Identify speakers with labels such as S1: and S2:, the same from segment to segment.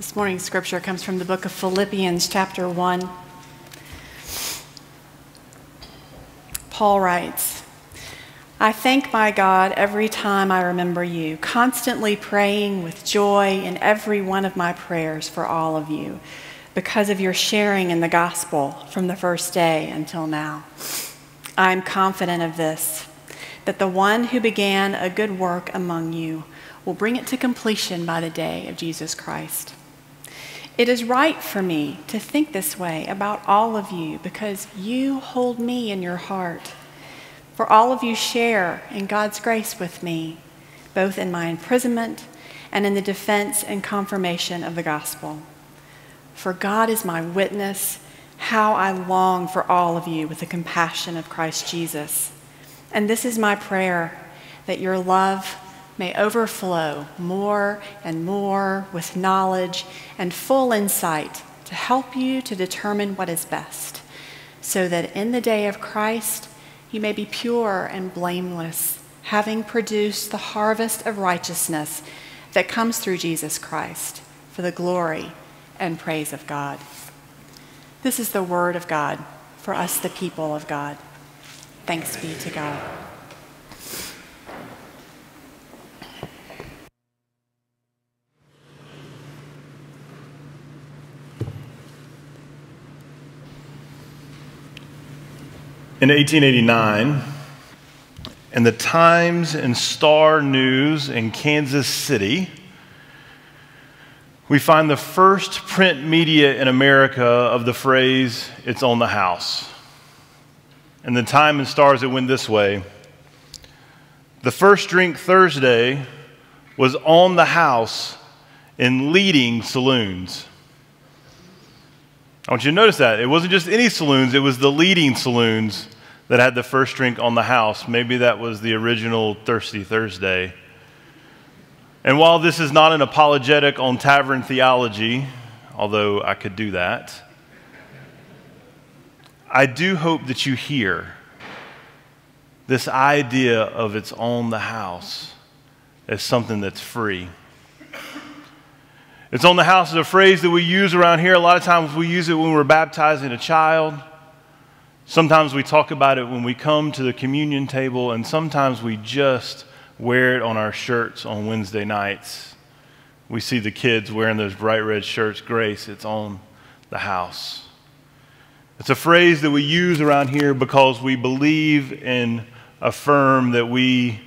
S1: This morning's scripture comes from the book of Philippians, chapter 1. Paul writes, I thank my God every time I remember you, constantly praying with joy in every one of my prayers for all of you, because of your sharing in the gospel from the first day until now. I am confident of this, that the one who began a good work among you will bring it to completion by the day of Jesus Christ. It is right for me to think this way about all of you because you hold me in your heart. For all of you share in God's grace with me, both in my imprisonment and in the defense and confirmation of the gospel. For God is my witness, how I long for all of you with the compassion of Christ Jesus. And this is my prayer that your love may overflow more and more with knowledge and full insight to help you to determine what is best, so that in the day of Christ you may be pure and blameless, having produced the harvest of righteousness that comes through Jesus Christ for the glory and praise of God. This is the word of God for us, the people of God. Thanks be to God.
S2: In 1889, in the Times and Star News in Kansas City, we find the first print media in America of the phrase, it's on the house. And the Time and Stars, it went this way The first drink Thursday was on the house in leading saloons. I want you to notice that. It wasn't just any saloons, it was the leading saloons that had the first drink on the house. Maybe that was the original Thirsty Thursday. And while this is not an apologetic on tavern theology, although I could do that, I do hope that you hear this idea of it's on the house as something that's free. It's on the house is a phrase that we use around here. A lot of times we use it when we're baptizing a child. Sometimes we talk about it when we come to the communion table, and sometimes we just wear it on our shirts on Wednesday nights. We see the kids wearing those bright red shirts. Grace, it's on the house. It's a phrase that we use around here because we believe and affirm that we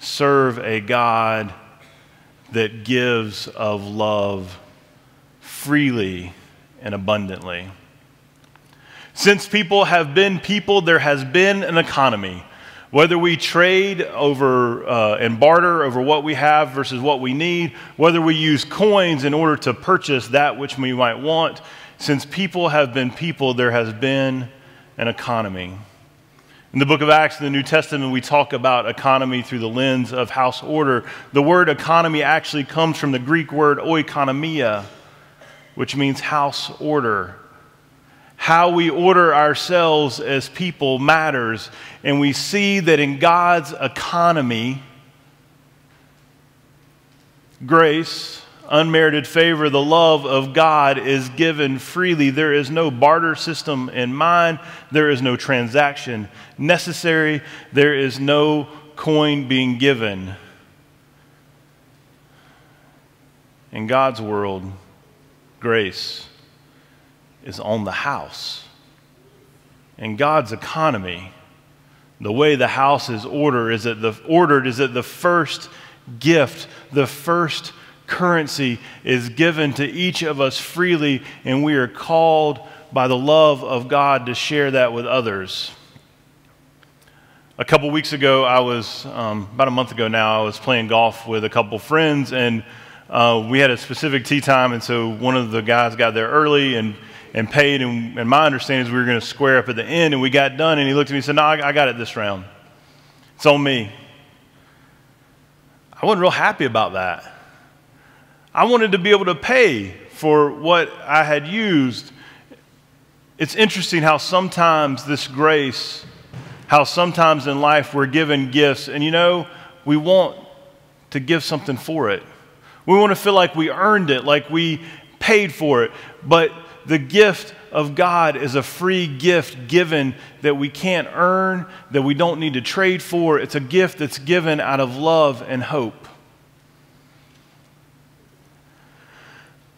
S2: serve a God that gives of love freely and abundantly. Since people have been people, there has been an economy. Whether we trade over uh, and barter over what we have versus what we need, whether we use coins in order to purchase that which we might want, since people have been people, there has been an economy. In the book of Acts in the New Testament, we talk about economy through the lens of house order. The word economy actually comes from the Greek word oikonomia, which means house order. How we order ourselves as people matters. And we see that in God's economy, grace, unmerited favor, the love of God is given freely. There is no barter system in mind, there is no transaction necessary, there is no coin being given. In God's world, grace is on the house. In God's economy, the way the house is ordered is that the ordered is that the first gift, the first currency is given to each of us freely, and we are called by the love of God to share that with others. A couple weeks ago, I was, um, about a month ago now, I was playing golf with a couple friends, and uh, we had a specific tee time, and so one of the guys got there early and, and paid, and, and my understanding is we were going to square up at the end, and we got done, and he looked at me and said, No, I, I got it this round. It's on me. I wasn't real happy about that. I wanted to be able to pay for what I had used. It's interesting how sometimes this grace, how sometimes in life we're given gifts, and you know, we want to give something for it. We want to feel like we earned it, like we paid for it, but the gift of God is a free gift given that we can't earn, that we don't need to trade for. It's a gift that's given out of love and hope.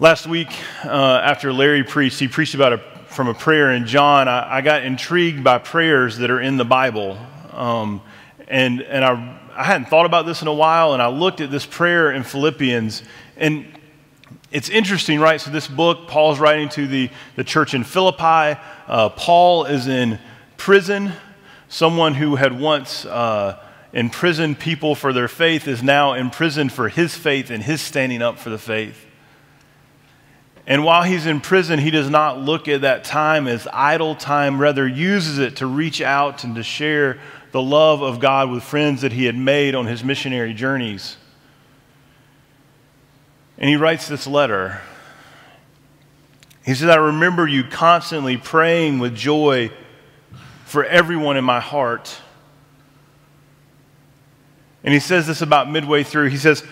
S2: Last week, uh, after Larry preached, he preached about a, from a prayer in John. I, I, got intrigued by prayers that are in the Bible. Um, and and I, I hadn't thought about this in a while, and I looked at this prayer in Philippians, and it's interesting, right? So, this book, Paul's writing to the, the church in Philippi. Uh, Paul is in prison. Someone who had once uh, imprisoned people for their faith is now imprisoned for his faith and his standing up for the faith. And while he's in prison, he does not look at that time as idle time, rather, uses it to reach out and to share the love of God with friends that he had made on his missionary journeys. And he writes this letter. He says, I remember you constantly praying with joy for everyone in my heart. And he says this about midway through. He says,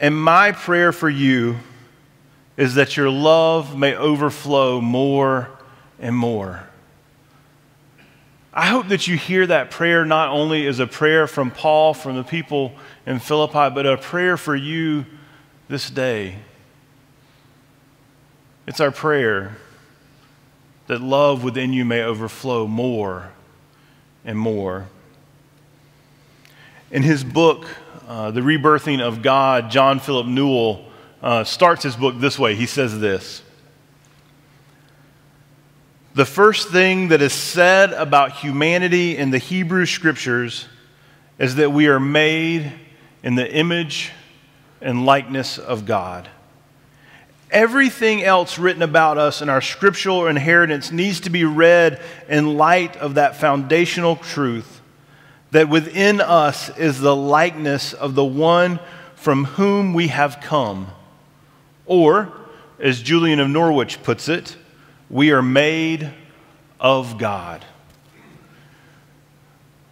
S2: And my prayer for you is that your love may overflow more and more. I hope that you hear that prayer not only as a prayer from Paul, from the people in Philippi, but a prayer for you this day. It's our prayer that love within you may overflow more and more. In his book, uh, The Rebirthing of God, John Philip Newell uh, starts his book this way. He says this The first thing that is said about humanity in the Hebrew scriptures is that we are made in the image and likeness of God. Everything else written about us in our scriptural inheritance needs to be read in light of that foundational truth that within us is the likeness of the one from whom we have come. Or, as Julian of Norwich puts it, we are made of God.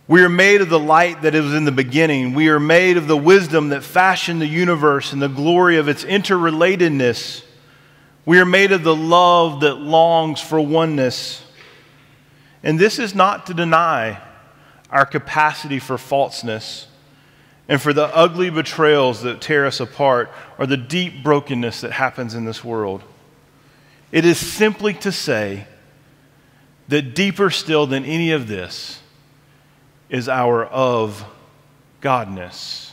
S2: We are made of the light that was in the beginning. We are made of the wisdom that fashioned the universe and the glory of its interrelatedness. We are made of the love that longs for oneness. And this is not to deny our capacity for falseness and for the ugly betrayals that tear us apart or the deep brokenness that happens in this world. It is simply to say that deeper still than any of this, is our of Godness.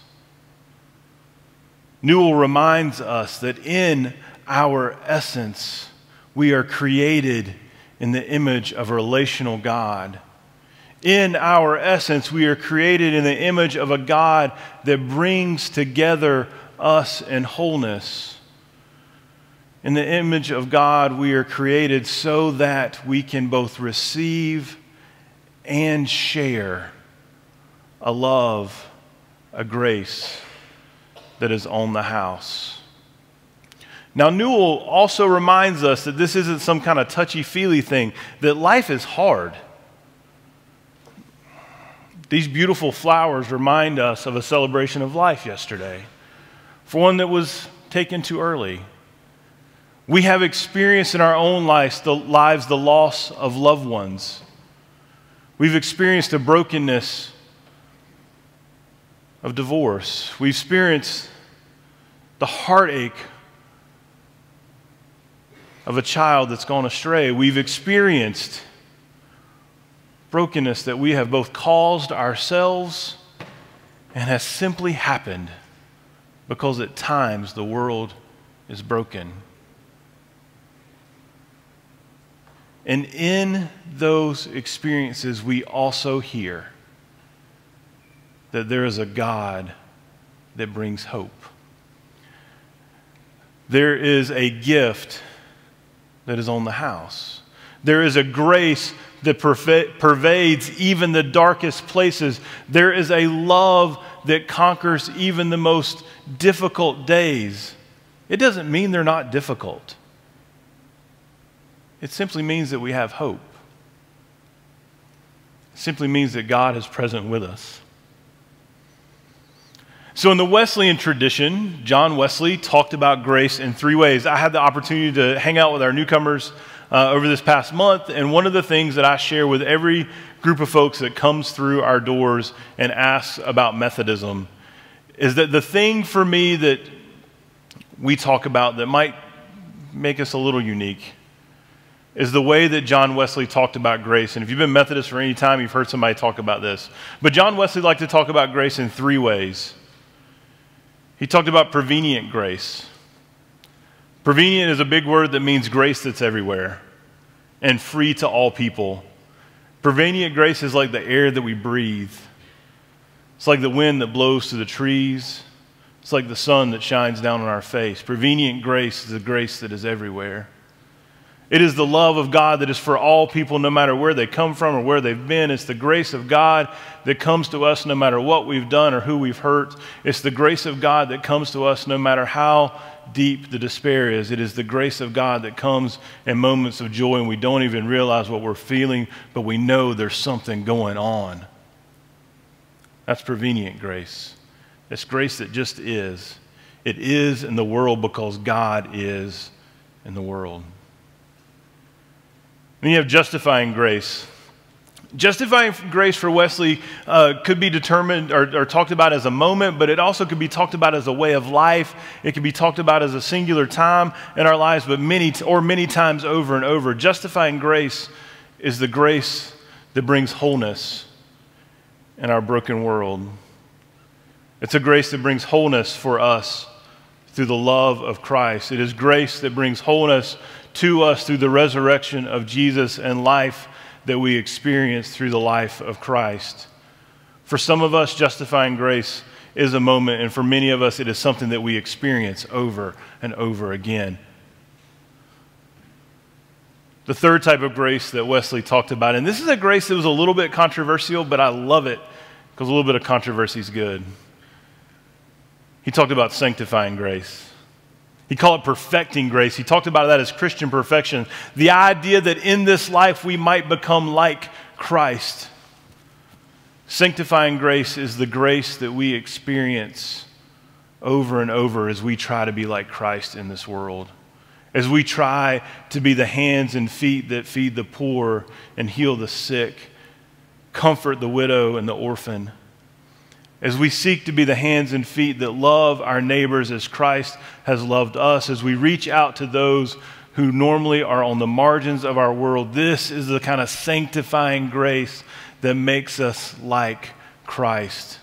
S2: Newell reminds us that in our essence, we are created in the image of a relational God. In our essence, we are created in the image of a God that brings together us in wholeness. In the image of God, we are created so that we can both receive and share a love, a grace that is on the house. Now, Newell also reminds us that this isn't some kind of touchy feely thing, that life is hard. These beautiful flowers remind us of a celebration of life yesterday, for one that was taken too early. We have experienced in our own lives the, lives the loss of loved ones. We've experienced a brokenness of divorce. We've experienced the heartache of a child that's gone astray. We've experienced brokenness that we have both caused ourselves and has simply happened because at times the world is broken. And in those experiences, we also hear that there is a God that brings hope. There is a gift that is on the house. There is a grace that pervades even the darkest places. There is a love that conquers even the most difficult days. It doesn't mean they're not difficult, it simply means that we have hope. It simply means that God is present with us. So, in the Wesleyan tradition, John Wesley talked about grace in three ways. I had the opportunity to hang out with our newcomers uh, over this past month, and one of the things that I share with every group of folks that comes through our doors and asks about Methodism is that the thing for me that we talk about that might make us a little unique is the way that John Wesley talked about grace. And if you've been Methodist for any time, you've heard somebody talk about this. But John Wesley liked to talk about grace in three ways. He talked about prevenient grace. Prevenient is a big word that means grace that's everywhere and free to all people. Prevenient grace is like the air that we breathe. It's like the wind that blows through the trees. It's like the sun that shines down on our face. Prevenient grace is the grace that is everywhere. It is the love of God that is for all people, no matter where they come from or where they've been. It's the grace of God that comes to us no matter what we've done or who we've hurt. It's the grace of God that comes to us no matter how deep the despair is. It is the grace of God that comes in moments of joy and we don't even realize what we're feeling, but we know there's something going on. That's prevenient grace. It's grace that just is. It is in the world because God is in the world. Then you have justifying grace. Justifying grace for Wesley uh, could be determined or, or, talked about as a moment, but it also could be talked about as a way of life. It could be talked about as a singular time in our lives, but many or many times over and over. Justifying grace is the grace that brings wholeness in our broken world. It's a grace that brings wholeness for us through the love of Christ. It is grace that brings wholeness to us through the resurrection of Jesus and life that we experience through the life of Christ. For some of us, justifying grace is a moment, and for many of us, it is something that we experience over and over again. The third type of grace that Wesley talked about, and this is a grace that was a little bit controversial, but I love it because a little bit of controversy is good. He talked about sanctifying grace. He called it perfecting grace. He talked about that as Christian perfection. The idea that in this life we might become like Christ. Sanctifying grace is the grace that we experience over and over as we try to be like Christ in this world. As we try to be the hands and feet that feed the poor and heal the sick, comfort the widow and the orphan as we seek to be the hands and feet that love our neighbors as Christ has loved us, as we reach out to those who normally are on the margins of our world, this is the kind of sanctifying grace that makes us like Christ.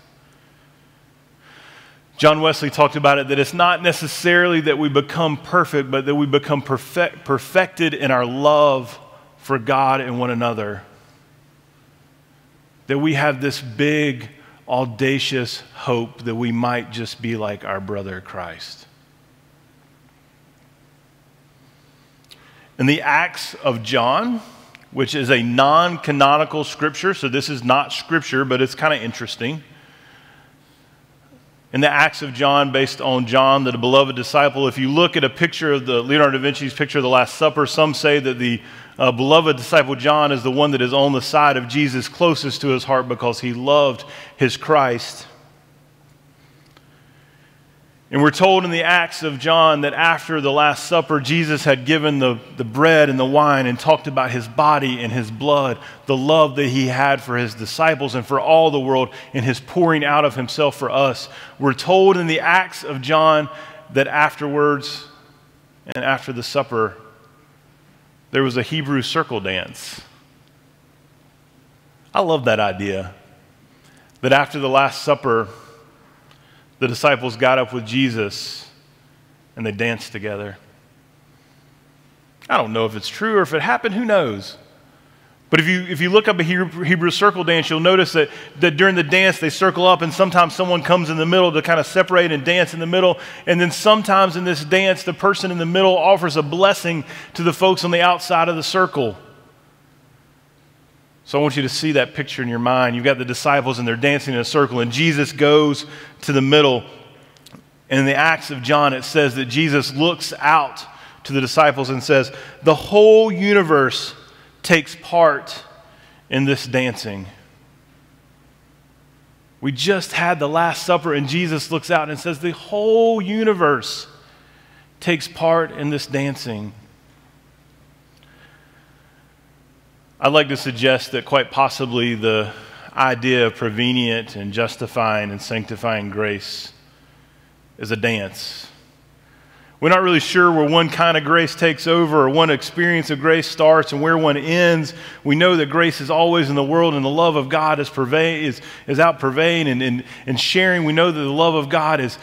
S2: John Wesley talked about it that it's not necessarily that we become perfect, but that we become perfect, perfected in our love for God and one another. That we have this big, audacious hope that we might just be like our brother Christ. In the Acts of John, which is a non canonical scripture, so this is not scripture, but it's kind of interesting. In the Acts of John, based on John, the beloved disciple, if you look at a picture of the Leonardo da Vinci's picture of the Last Supper, some say that the uh, beloved disciple John is the one that is on the side of Jesus closest to his heart because he loved his Christ. And we're told in the Acts of John that after the Last Supper, Jesus had given the, the bread and the wine and talked about his body and his blood, the love that he had for his disciples and for all the world, and his pouring out of himself for us. We're told in the Acts of John that afterwards and after the supper, there was a Hebrew circle dance. I love that idea. That after the Last Supper, the disciples got up with Jesus and they danced together. I don't know if it's true or if it happened, who knows? But if you, if you look up a Hebrew, circle dance, you'll notice that, that during the dance they circle up, and sometimes someone comes in the middle to kind of separate and dance in the middle. And then sometimes in this dance, the person in the middle offers a blessing to the folks on the outside of the circle. So I want you to see that picture in your mind. You've got the disciples and they're dancing in a circle, and Jesus goes to the middle. And in the Acts of John, it says that Jesus looks out to the disciples and says, The whole universe takes part in this dancing. We just had the Last Supper, and Jesus looks out and says, The whole universe takes part in this dancing. I'd like to suggest that quite possibly the idea of prevenient and justifying and sanctifying grace is a dance. We're not really sure where one kind of grace takes over or one experience of grace starts and where one ends. We know that grace is always in the world and the love of God is, pervade, is, is out pervading and, and, and sharing. We know that the love of God is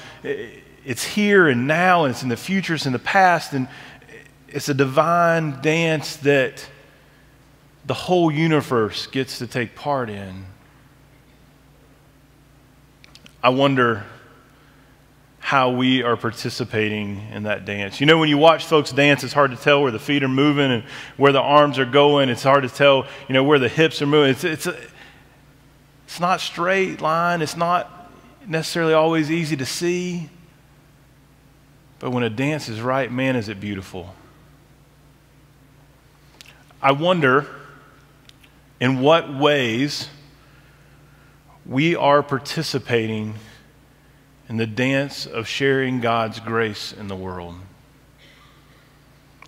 S2: it's here and now and it's in the future, it's in the past, and it's a divine dance that the whole universe gets to take part in. I wonder how we are participating in that dance. You know, when you watch folks dance, it's hard to tell where the feet are moving and where the arms are going. It's hard to tell, you know, where the hips are moving. It's, it's, a, it's not straight line. It's not necessarily always easy to see. But when a dance is right, man, is it beautiful. I wonder in what ways we are participating in the dance of sharing God's grace in the world.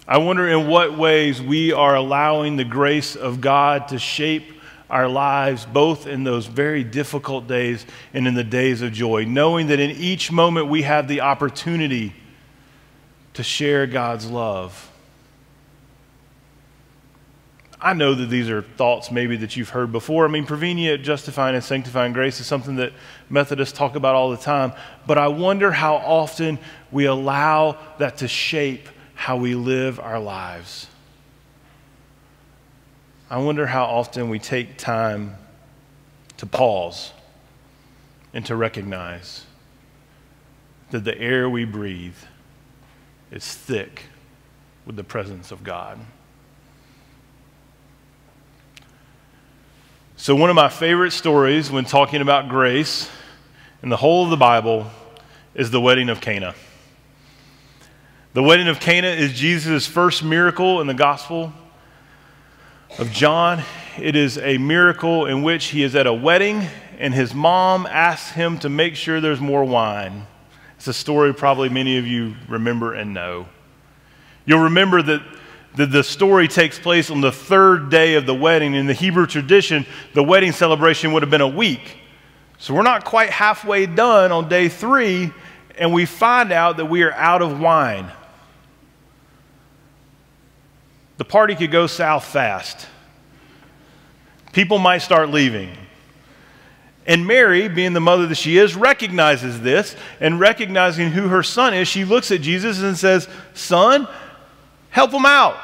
S2: I wonder in what ways we are allowing the grace of God to shape our lives, both in those very difficult days and in the days of joy, knowing that in each moment we have the opportunity to share God's love. I know that these are thoughts maybe that you've heard before. I mean, prevenient, justifying, and sanctifying grace is something that Methodists talk about all the time. But I wonder how often we allow that to shape how we live our lives. I wonder how often we take time to pause and to recognize that the air we breathe is thick with the presence of God. So, one of my favorite stories when talking about grace in the whole of the Bible is the wedding of Cana. The wedding of Cana is Jesus' first miracle in the Gospel of John. It is a miracle in which he is at a wedding and his mom asks him to make sure there's more wine. It's a story probably many of you remember and know. You'll remember that the, the story takes place on the third day of the wedding. In the Hebrew tradition, the wedding celebration would have been a week. So we're not quite halfway done on day three, and we find out that we are out of wine. The party could go south fast. People might start leaving. And Mary, being the mother that she is, recognizes this, and recognizing who her son is, she looks at Jesus and says, Son, Help them out.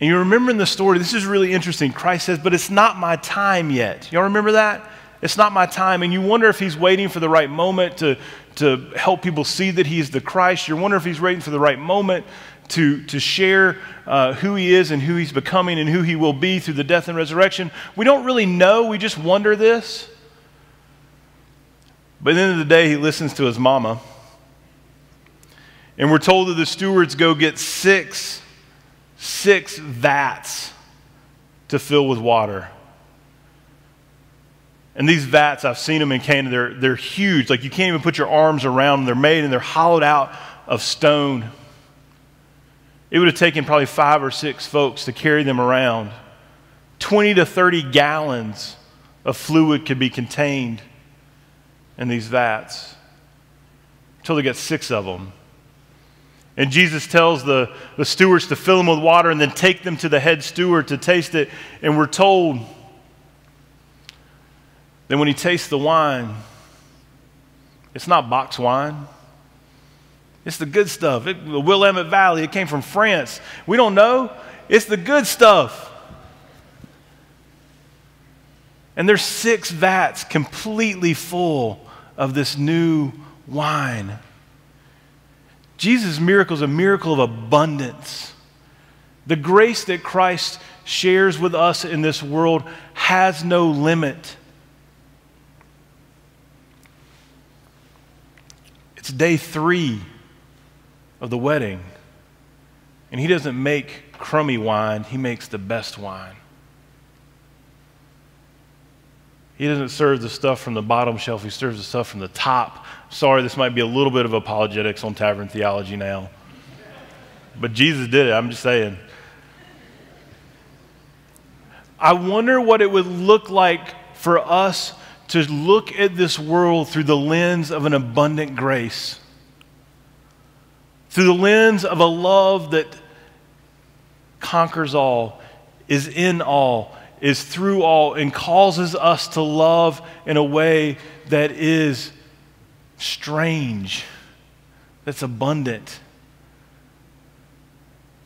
S2: And you remember in the story, this is really interesting. Christ says, But it's not my time yet. Y'all remember that? It's not my time. And you wonder if he's waiting for the right moment to, to help people see that he's the Christ. You wonder if he's waiting for the right moment to, to share uh, who he is and who he's becoming and who he will be through the death and resurrection. We don't really know. We just wonder this. But at the end of the day, he listens to his mama. And we're told that the stewards go get six, six vats to fill with water. And these vats, I've seen them in Cana, they're, they're huge. Like you can't even put your arms around them. They're made and they're hollowed out of stone. It would have taken probably five or six folks to carry them around. 20 to 30 gallons of fluid could be contained in these vats until they get six of them. And Jesus tells the, the stewards to fill them with water and then take them to the head steward to taste it. And we're told that when he tastes the wine, it's not box wine. It's the good stuff. It, the Willamette Valley, it came from France. We don't know. It's the good stuff. And there's six vats completely full of this new wine. Jesus' miracle is a miracle of abundance. The grace that Christ shares with us in this world has no limit. It's day three of the wedding, and he doesn't make crummy wine, he makes the best wine. He doesn't serve the stuff from the bottom shelf, he serves the stuff from the top. Sorry, this might be a little bit of apologetics on tavern theology now. But Jesus did it, I'm just saying. I wonder what it would look like for us to look at this world through the lens of an abundant grace, through the lens of a love that conquers all, is in all, is through all, and causes us to love in a way that is strange, that's abundant,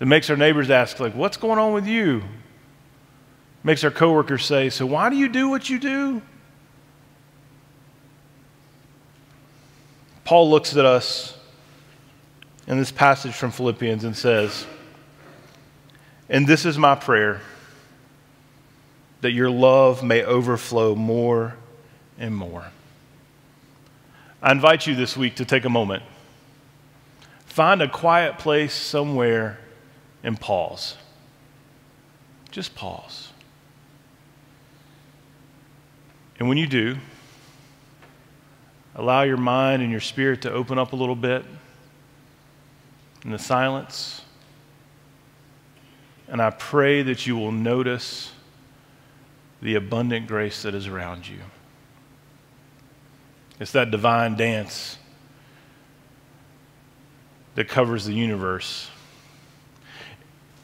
S2: that makes our neighbors ask, like, what's going on with you? Makes our coworkers say, so why do you do what you do? Paul looks at us in this passage from Philippians and says, And this is my prayer that your love may overflow more and more. I invite you this week to take a moment. Find a quiet place somewhere and pause. Just pause. And when you do, allow your mind and your spirit to open up a little bit in the silence. And I pray that you will notice the abundant grace that is around you. It's that divine dance that covers the universe.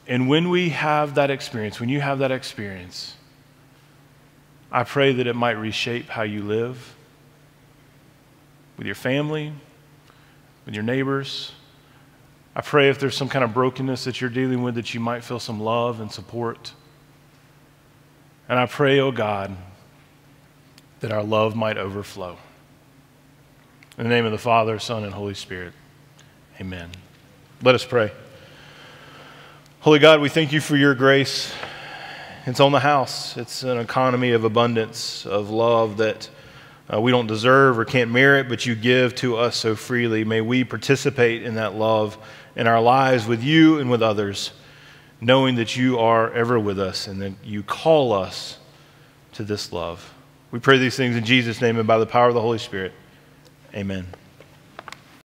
S2: And when we have that experience, when you have that experience, I pray that it might reshape how you live with your family, with your neighbors. I pray if there's some kind of brokenness that you're dealing with, that you might feel some love and support. And I pray, oh God, that our love might overflow. In the name of the Father, Son, and Holy Spirit, amen. Let us pray. Holy God, we thank you for your grace. It's on the house, it's an economy of abundance, of love that uh, we don't deserve or can't merit, but you give to us so freely. May we participate in that love in our lives with you and with others, knowing that you are ever with us and that you call us to this love. We pray these things in Jesus' name and by the power of the Holy Spirit. Amen.